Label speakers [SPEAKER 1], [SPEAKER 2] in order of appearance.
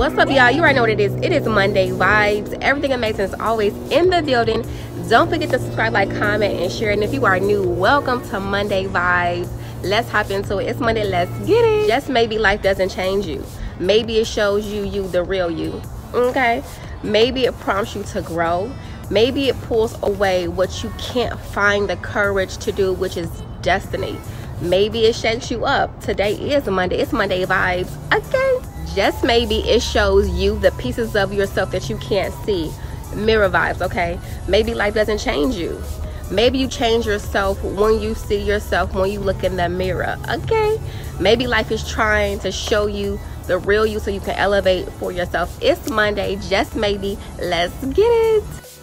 [SPEAKER 1] What's up, y'all? You already know what it is. It is Monday vibes. Everything Amazyng is always in the building. Don't forget to subscribe, like, comment, and share. And if you are new, welcome to Monday vibes. Let's hop into it. It's Monday. Let's get it. Just maybe life doesn't change you. Maybe it shows you you the real you. Okay. Maybe it prompts you to grow. Maybe it pulls away what you can't find the courage to do, which is destiny. Maybe it shakes you up. Today is Monday. It's Monday vibes. Okay just maybe it shows you the pieces of yourself that you can't see. Mirror vibes okay? Maybe life doesn't change you. Maybe you change yourself when you see yourself when you look in the mirror okay? Maybe life is trying to show you the real you so you can elevate for yourself. It's monday. Just maybe. Let's get it